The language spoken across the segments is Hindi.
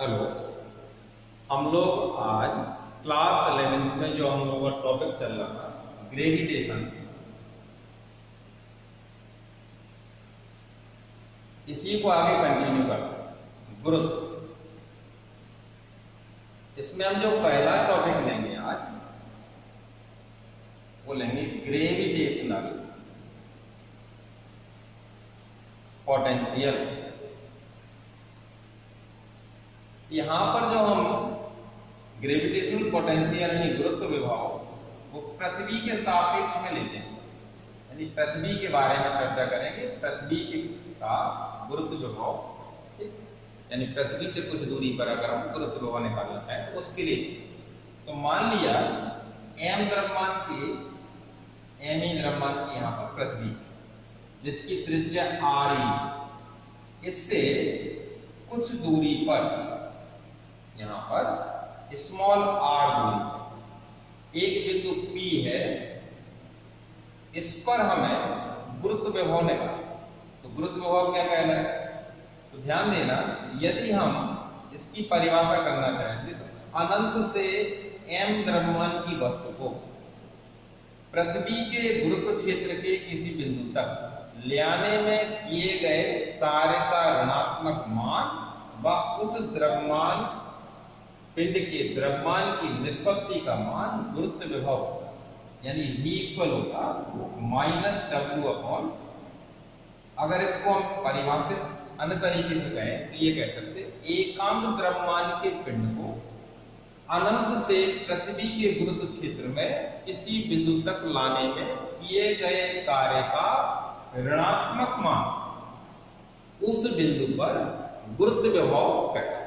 हेलो। हम लोग आज क्लास इलेवेंथ में जो हम लोग का टॉपिक चल रहा था ग्रेविटेशन इसी को आगे कंटिन्यू करते गुरुत्व इसमें हम जो पहला टॉपिक लेंगे आज, वो लेंगे ग्रेविटेशनल पोटेंशियल यहाँ पर जो हम ग्रेविटेशनल पोटेंशियल यानी गुरुत्व विभाव वो पृथ्वी के सापेक्ष में लेते हैं। यानी पृथ्वी के बारे में चर्चा करेंगे, पृथ्वी का गुरुत्व विभाव यानी पृथ्वी से कुछ दूरी पर अगर हम गुरुत्व विभाव निकालना है तो उसके लिए। तो मान लिया एम द्रव्यमान के एम ई द्रव्यमान की यहाँ पर पृथ्वी, जिसकी त्रिज्या आर ई इससे कुछ दूरी पर यहाँ पर स्मॉल आर दूरी। एक बिंदु P है, इस पर हमें गुरुत्व विभव निकालना तो गुरुत्व विभव क्या कहना है? तो ध्यान देना, यदि हम इसकी परिभाषा करना चाहेंगे तो अनंत से m द्रव्यमान की वस्तु को पृथ्वी के गुरुत्व क्षेत्र के किसी बिंदु तक ले आने में किए गए कार्य का ऋणात्मक मान व उस द्रव्यमान पिंड के द्रव्यमान की निष्पत्ति का मान गुरुत्व विभव यानी इक्वल होगा माइनस डब्ल्यू अपॉन अगर इसको हम परिभाषित अन्य तरीके से कहें तो ये कह सकते एकांत द्रव्यमान के पिंड को अनंत से पृथ्वी के गुरुत्व क्षेत्र में किसी बिंदु तक लाने में किए गए कार्य का ऋणात्मक मान उस बिंदु पर गुरुत्व विभव कहता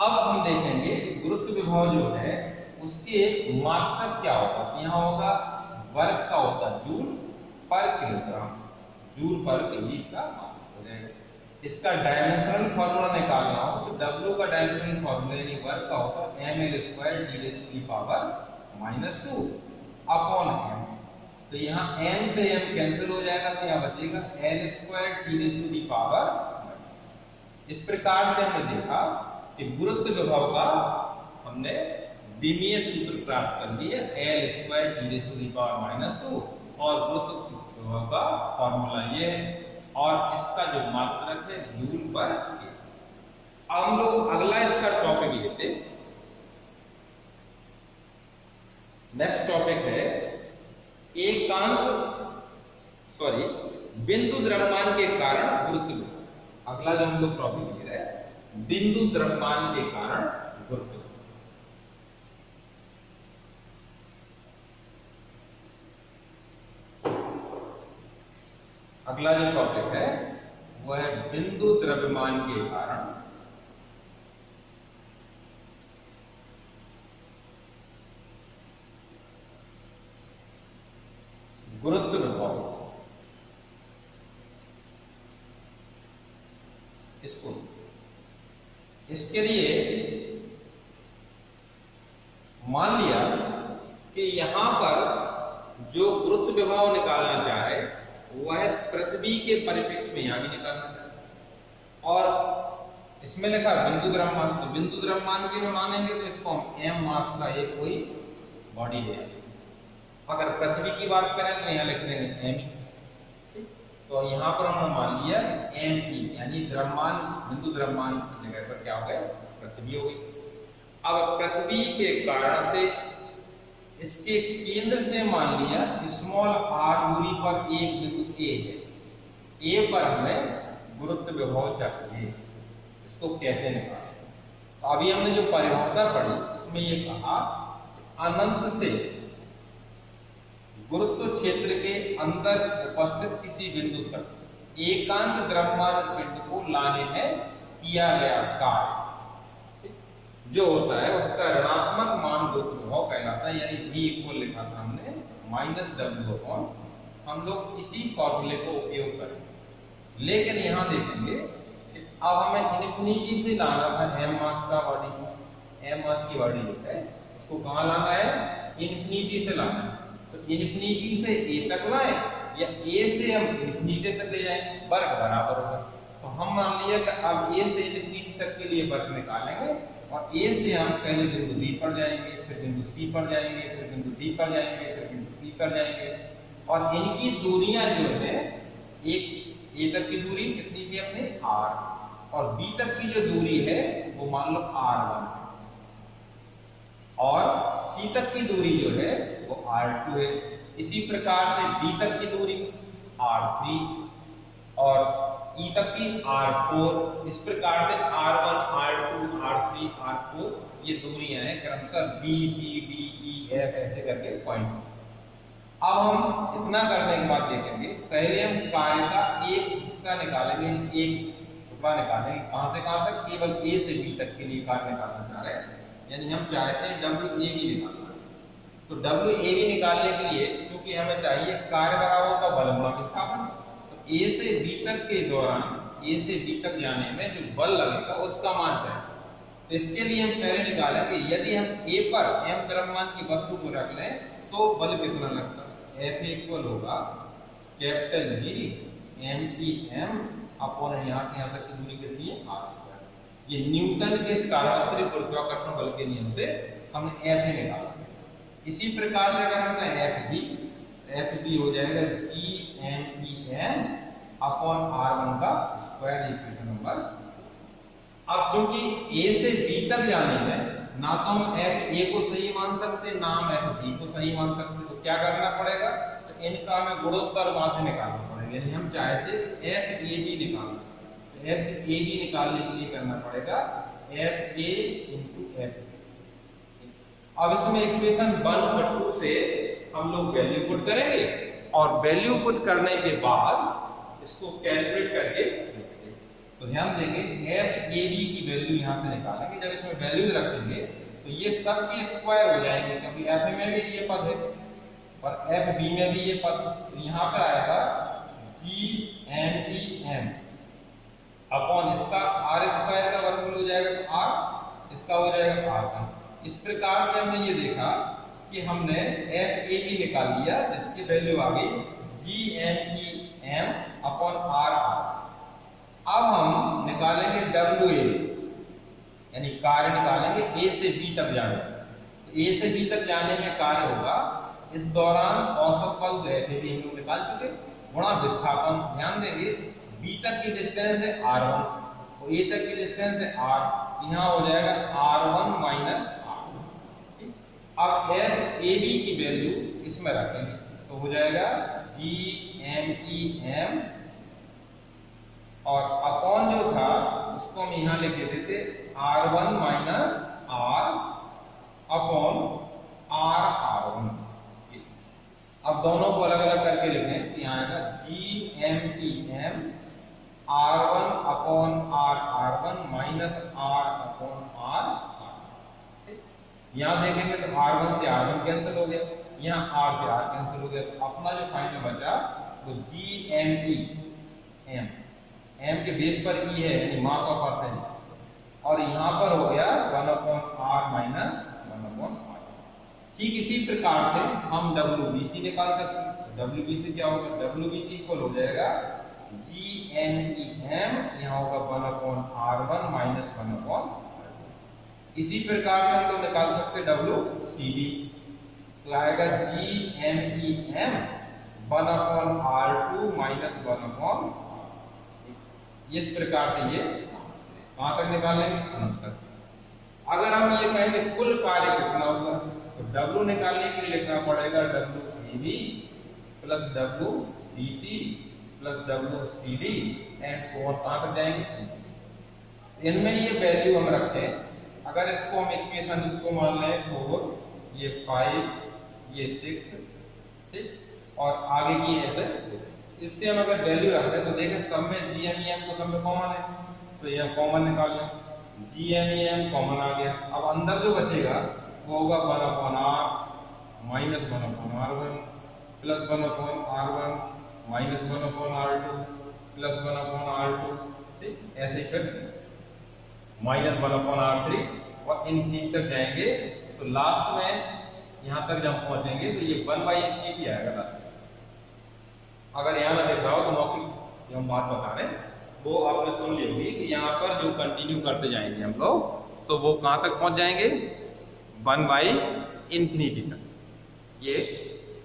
अब हम देखेंगे कि गुरुत्व विभव जो है, उसके मात्रक क्या होगा? तो यहाँ होगा वर्ग का होता जूल पर किलोग्राम। जूल पर केजी का मात्रक इसका डायमेंशनल फॉर्मूला निकालना हो तो W का डायमेंशनल फॉर्मूला यानी वर्ग का होता M L square D raise to power minus two upon M तो यहाँ एम से m कैंसिल हो जाएगा तो यहाँ बचेगा L square T raise to power इस प्रकार से हमने देखा कि गुरुत्व विभव का हमने विमीय सूत्र प्राप्त कर लिया L square T power minus two और गुरुत्व विभव का फॉर्मूला ये है। और इसका जो मात्रक है जूल पर अब हम लोग अगला इसका टॉपिक लेते नेक्स्ट टॉपिक है एकांक सॉरी बिंदु द्रव्यमान के कारण गुरुत्व। अगला जो हम लोग टॉपिक बिंदु द्रव्यमान के कारण गुरुत्व अगला जो टॉपिक है वह है बिंदु द्रव्यमान के कारण गुरुत्व विभव इसको इसके लिए मान लिया कि यहाँ पर जो गुरुत्व विभाव निकालना चाहे, वह पृथ्वी के परिप्रेक्ष्य में यहाँ भी निकालना चाहे। और इसमें लिखा बिंदु द्रव्यमान तो बिंदु द्रव्यमान के में मानेंगे तो इसको हम एम मास का एक कोई बॉडी है अगर पृथ्वी की बात करें तो यहाँ लिख देंगे एम तो यहाँ पर हमने मान लिया एम ई यानी द्रव्यमान, बिंदु द्रव्यमान जगह पर क्या हो गया? पृथ्वी हो गई। अब पृथ्वी के कारण से इसके केंद्र से मान लिया स्मॉल आर दूरी पर एक बिंदु ए है। ए पर हमें गुरुत्व विभव चाहिए। इसको कैसे निकालें? तो अभी हमने जो परिभाषा पढ़ी, इसमें ये कहा, अनंत से गुरुत्व क्षेत्र के अंदर उपस्थित किसी बिंदु तक एकांत द्रव्यमान पिंड को लाने में किया गया कार्य। जो होता है, उसका ऋणात्मक मान गुरुत्व कहलाता है, यानी v इक्वल लिखा था हमने माइनस डब्ल्यू अपॉन हम लोग इसी फॉर्मूले को उपयोग करें लेकिन यहाँ देखेंगे अब हमें इन्फिनिटी से लाना था एम मास का बॉडी एम मास की बॉडी जो है उसको कहाँ लाना है? इन्फिनिटी से लाना है। इन्फिनिटी से ए तक लाए, या ए से हम इन्फिनिटी तक ले जाए वर्ग बराबर होगा। तो हम मान लिया कि अब ए से इतनी तक के लिए वर्ग निकालेंगे, और ए से हम पहले बिंदु बी पर जाएँगे, फिर बिंदु सी पर जाएँगे, फिर बिंदु डी पर जाएँगे, फिर बिंदु सी पर जाएँगे। और इनकी दूरियाँ जो है, एक ए तक की दूरी कितनी थी अपने आर और बी तक की जो दूरी है, वो मान लो आर वन। और सी तक की दूरी जो है आर टू है इसी प्रकार से डी तक की दूरी, आर थ्री, और ई e तक की आर फोर। इस प्रकार से R one, R two, R three, R four, ये दूरियाँ हैं क्रमशः B, C, D, E, F, ऐसे करके पॉइंट्स अब हम इतना करने के बाद देखेंगे। पहले हम कार्य का एक हिस्सा निकालेंगे एक टुकड़ा निकालेंगे। कहाँ से कहाँ तक? केवल ए से बी तक के लिए कार्य निकालना चाह रहे हैं। यानी हम चाहते हैं डब्ल्यू ए बी निकालना तो डब्ल्यू ए बी निकालने के लिए क्योंकि हमें चाहिए कार्य बराबर का बल गुणा विस्थापन तो ए से बी तक के दौरान ए से बी तक जाने में जो बल लगेगा, उसका मान चाहिए। तो इसके लिए हम पहले निकालेंगे यदि हम ए पर एम द्रव्यमान की वस्तु को रख लें तो बल कितना लगता है? एफ़ इक्वल होगा capital G M E M upon यहाँ से यहाँ तक की दूरी कितनी है? आर स्क्वायर ये न्यूटन के सार्वत्रिक गुरुत्वाकर्षण बल के नियम से हमने ही निकाला। इसी प्रकार से अगर हमने एफ़ बी एफ़ बी हो जाएगा G M E M upon R one का स्क्वायर इक्वेशन नंबर अब क्योंकि ए से बी तक जाने में ना तो हम एफ़ ए को सही मान सकते, ना हम एफ़ बी को सही मान सकते तो क्या करना पड़ेगा? तो इनका हमें गुणोत्तर वहाँ से निकालना पड़ेगा, यानी हम चाहते एफ़ ए बी निकालना एफ़ ए बी निकालने के लिए करना पड़ेगा एफ़ ए इंटू एफ़ अब इसमें इक्वेशन वन और टू से हम लोग वैल्यू पुट करेंगे और वैल्यू पुट करने के बाद इसको कैलकुलेट करके तो ध्यान देंगे एफ़ ए बी की वैल्यू यहाँ से निकालेंगे। जब इसमें वैल्यू रखेंगे तो ये सब के स्क्वायर हो जाएँगे, क्योंकि एफ़ में भी ये पद है और एफ़ बी में भी ये पद तो यहाँ पर आएगा G M E M upon इसका आर स्क्वायर का वर्गमूल हो जाएगा तो आर इसका हो जाएगा आर वन इस प्रकार से हमने ये देखा कि हमने एफ़ ए बी निकाल लिया, जिसकी वैल्यू आ गई G M E M upon R R अब हम निकालेंगे डब्ल्यू ए यानी कार्य निकालेंगे ए से बी तक जाने। तो ए से बी तक जाने में कार्य होगा। इस दौरान औसत बल जो है भी हम लोग निकाल चुके गुणा विस्थापन, ध्यान देंगे बी तक की डिस्टेंस है आर वन तो ए तक की डिस्टेंस है आर यहाँ हो जाएगा आर वन माइनस अब एफ़ ए बी की वैल्यू इसमें रखेंगे। तो हो जाएगा जी एम ई एम और अपॉन जो था, उसको हम यहाँ लिख देते थे R one minus R upon R R one अब दोनों को अलग अलग करके लिखें तो यहाँ आएगा G M E M R one upon R R one minus R upon R यहाँ देखेंगे तो आर वन से आर वन कैंसिल हो गया, यहाँ आर से आर कैंसिल हो गया तो अपना जो फाइनल बचा, वो G M E M M के बेस पर ई e है, यानी मास ऑफ़ अर्थ है। और यहाँ पर हो गया one upon R minus one upon R ठीक इसी प्रकार से हम डब्ल्यू बी सी निकाल सकते हैं। डब्ल्यू बी सी क्या होगा? WBC इक्वल हो जाएगा जी एन ई एम यहाँ होगा one upon R one minus one upon इसी प्रकार से हम लोग निकाल सकते डब्ल्यू सी डी तो आएगा G M E M one upon R two minus one upon इस प्रकार से ये कहाँ तक निकालेंगे अगर हम ये कहेंगे कुल कार्य कितना होगा तो डब्ल्यू निकालने के लिए लिखना पड़ेगा W A B plus W B C plus W C D and so कहाँ तक जाएँगे? इनमें ये वैल्यू हम रखें अगर इसको हम इक्वेशन इसको मान लें, फोर, ये फाइव ये सिक्स ठीक? और आगे की ऐसे इससे हम अगर वैल्यू रख दें तो देखें सब में जी एम ई एम को सब में कॉमन है। तो ये हम कॉमन निकाल लें। G M E M common आ गया। अब अंदर जो बचेगा, वो होगा one upon R minus one upon R one plus one upon R one minus one upon R two plus one upon R two ठीक? ऐसे फिर minus one upon R three और इनफिनिट तक जाएँगे। तो लास्ट में यहाँ तक जब पहुँचेंगे तो ये वन बाई इनफिनिट आएगा लास्ट में। अगर यहाँ ना देख रहा हो तो मौखिक जो हम बात बता रहे हैं, वो आपने सुन ली होगी कि यहाँ पर जो कंटिन्यू करते जाएँगे हम लोग तो वो कहाँ तक पहुँच जाएँगे? वन बाई इंफिनिटी तक। ये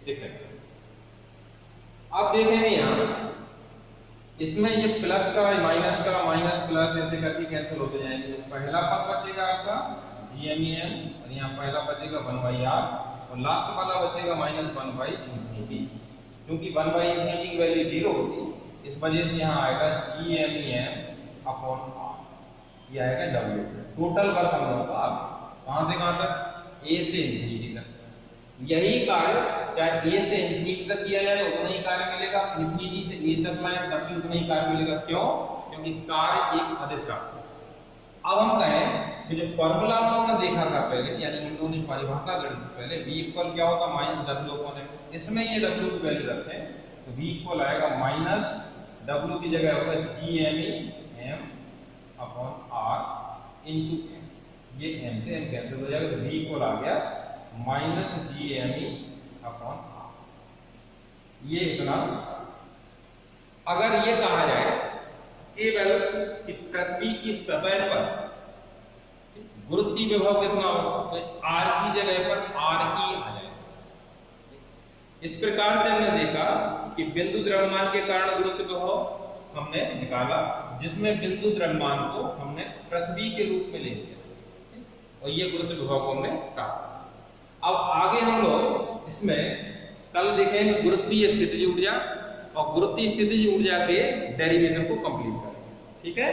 दिख रहे अब देखेंगे यहाँ इसमें ये प्लस का माइनस का माइनस प्लस ऐसे करके कैंसिल होते जाएँगे। तो पहला पद बचेगा आपका जीएमईएम और यहाँ पहला बचेगा वन बाई आर और लास्ट वाला बचेगा माइनस वन बाई इंफिनिटी क्योंकि वन बाई इंफिनिटी की वैल्यू ज़ीरो होती है, इस वजह से यहाँ आएगा G M E M upon R ये आएगा डब्ल्यू टोटल वर्क हम लोग का कहाँ से कहाँ तक? ए से इंफिनिटी तक। यही कार्य, चाहे ए से इंफिनिटी तक किया जाए, उतना ही कार्य मिलेगा। इंफिनिटी से ए तक लाए तब भी उतना ही कार्य मिलेगा। क्यों? क्योंकि कार्य एक अदिश राशि अब हम कहें कि जो फॉर्मूला हम लोगों ने देखा था पहले, यानी हम लोगों ने परिभाषा थी पहले, v इक्वल क्या होगा माइनस डब्ल्यू अपॉन एम इसमें ये w की वैल्यू रखें तो v इक्वल आएगा माइनस w की जगह होगा E M upon R into M ये m से m कैंसिल हो जाएगा तो v इक्वल आ गया minus G M E upon ये इतना अगर ये कहा जाए केवल कि पृथ्वी की सतह पर गुरुत्वीय विभव कितना हो तो आर की जगह पर आर ई आ जाए। इस प्रकार से हमने देखा कि बिंदु द्रव्यमान के कारण गुरुत्व विभव हमने निकाला, जिसमें बिंदु द्रव्यमान को हमने पृथ्वी के रूप में ले लिया। और ये गुरुत्व विभव को हमने कहा। अब आगे हम लोग इसमें कल देखेंगे गुरुत्वीय स्थिति ऊर्जा और गुरुत्व स्थिति ऊर्जा के डेरिवेशन को कंप्लीट करेंगे ठीक है?